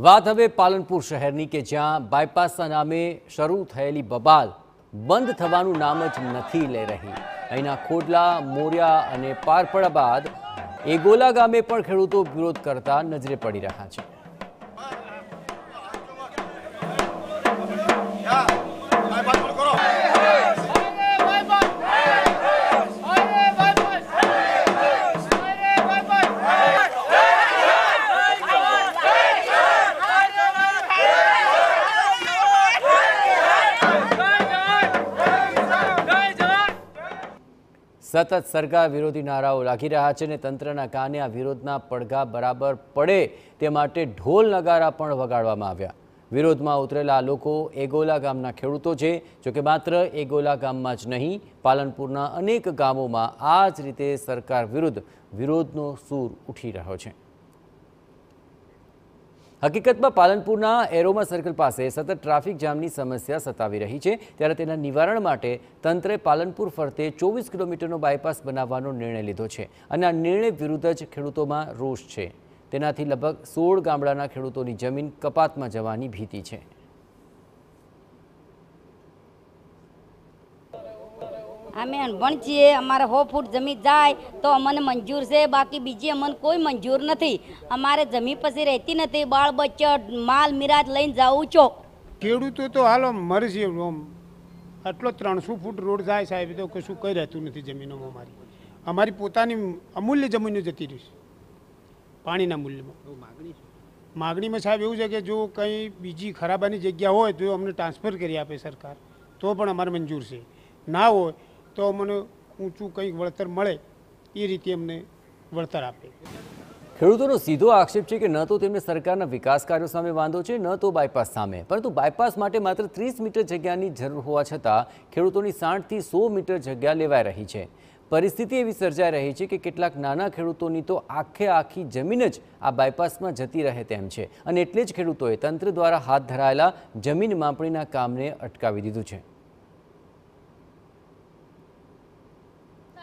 વાત હવે પાલનપુર શહેરની કે જ્યાં બાયપાસના નામે શરૂ થયેલી બબાલ બંધ થવાનું નામ જ નથી લઈ રહી અહીંના ખોડલા મોરિયા અને પારપડા બાદ એગોલા ગામે પણ ખેડૂતો વિરોધ કરતા નજરે પડી રહ્યા છે સતત સરકાર વિરોધી નારાઓ લાગી રહ્યા છે અને તંત્રના કાને આ વિરોધના પડઘા બરાબર પડે તે માટે ઢોલ નગારા પણ વગાડવામાં આવ્યા. વિરોધમાં ઉતરેલા લોકો એગોલા ગામના ખેડૂતો છે જોકે માત્ર એગોલા ગામમાં જ નહીં, પાલનપુરના અનેક ગામોમાં આ જ રીતે સરકાર વિરુદ્ધ વિરોધનો સૂર ઉઠી રહ્યો છે. હકીકતમાં પાલનપુરના એરોમા સર્કલ પાસે સતત ટ્રાફિક જામની સમસ્યા સતાવી રહી છે. ત્યારે તેના નિવારણ માટે તંત્રે પાલનપુર ફરતે ચોવીસ કિલોમીટરનો બાયપાસ બનાવવાનો નિર્ણય લીધો છે અને આ નિર્ણય વિરુદ્ધ જ ખેડૂતોમાં રોષ છે. તેનાથી લગભગ સોળ ગામડાના ખેડૂતોની જમીન કપાતમાં જવાની ભીતિ છે. અમે અનભણ છીએ અમારે સો ફૂટ જમીન જાય તો અમને મંજૂર છે બાકી બીજી અમને કોઈ મંજૂર નથી. અમારે જમીન પછી રહેતી નથી બાળ બચત માલ મિરાજ લઈને જાઉં છો. ખેડૂતો તો હાલો મરી છે આટલો ત્રણસો ફૂટ રોડ જાય સાહેબ તો કશું કંઈ રહેતું નથી જમીનોમાં અમારી. અમારી પોતાની અમૂલ્ય જમીનો જતી રહી છે. પાણીના મૂલ્યમાં. માગણીમાં સાહેબ એવું છે કે જો કંઈ બીજી ખરાબાની જગ્યા હોય તો અમને ટ્રાન્સફર કરી આપે સરકાર. તો પણ અમારે મંજૂર છે. ના હોય તો અમને ઊંચું કંઈક વળતર મળે, એ રીતે અમને વળતર આપે. ખેડૂતોનો સીધો આક્ષેપ છે કે ન તો તેમને સરકારના વિકાસ કાર્યો સામે વાંધો છે, ન તો બાયપાસ સામે. પરંતુ બાયપાસ માટે માત્ર ત્રીસ મીટર જગ્યાની જરૂર હોવા છતાં ખેડૂતોની સાઠથી સો મીટર જગ્યા લેવાઈ રહી છે. પરિસ્થિતિ એવી સર્જાઈ રહી છે કે કેટલાક નાના ખેડૂતોની તો આખે આખી જમીન જ આ બાયપાસમાં જતી રહે તેમ છે. અને એટલે જ ખેડૂતોએ તંત્ર દ્વારા હાથ ધરાયેલા જમીન માપણીના કામને અટકાવી દીધું છે.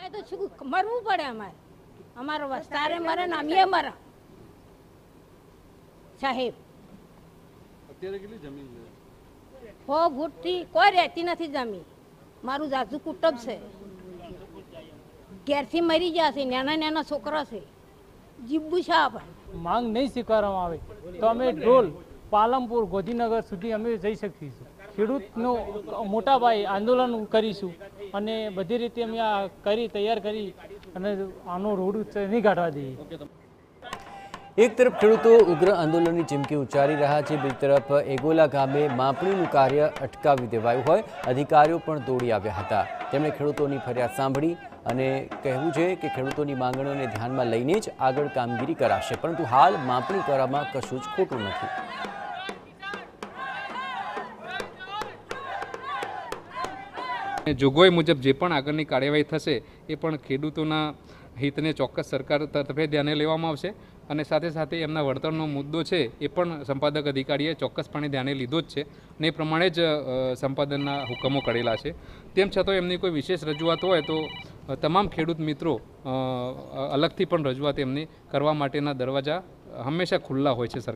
એ તો શું મરવું પડે અમારે. અમારો વસ્તારે મરે ને અમે મરે. સાહેબ. અત્યારે કેટલી જમીન છે? હો ફૂટથી કોઈ રહેતી નથી જમીન. મારું જાજુ કુટુંબ છે. ઘેરથી મરી ગયા છે નાના નાના છોકરા છે. જીબુ છે આપણે. માંગ નહીં સ્વીકારવામાં આવે. તો અમે ઢોલ પાલમપુર ગોધીનગર સુધી અમે જઈ શકીશું. ખેડૂતનું મોટા પાયે આંદોલન કરીશું અને બધી રીતે અમે આ કરી, તૈયાર કરી અને આનો રોડ નહીં કાઢવા દઈએ. એક તરફ ખેડૂતો ઉગ્ર આંદોલનની ચીમકી ઉચ્ચારી રહ્યા છે, બીજી તરફ એગોલા ગામે માપણીનું કાર્ય અટકાવી દેવાયું હોય, અધિકારીઓ પણ દોડી આવ્યા હતા. તેમણે ખેડૂતોની ફરિયાદ સાંભળી અને કહેવું છે કે ખેડૂતોની માંગણીઓને ધ્યાનમાં લઈને જ આગળ કામગીરી કરાશે, પરંતુ હાલ માપણી કરવામાં કશું જ ખોટું નથી. જોગવાઈ મુજબ જે પણ આગળની કાર્યવાહી થશે, એ પણ ખેડૂતોના હિતને ચોક્કસ સરકાર તરફે ધ્યાને લેવામાં આવશે અને સાથે સાથે એમના વળતરનો મુદ્દો છે, એ પણ સંપાદક અધિકારીએ ચોક્કસપણે ધ્યાને લીધો જ છે અને એ પ્રમાણે જ સંપાદનના હુકમો કરેલા છે. તેમ છતાં એમની કોઈ વિશેષ રજૂઆત હોય તો તમામ ખેડૂત મિત્રો અલગથી પણ રજૂઆત એમની કરવા માટેના દરવાજા હંમેશા ખુલ્લા હોય છે સરકાર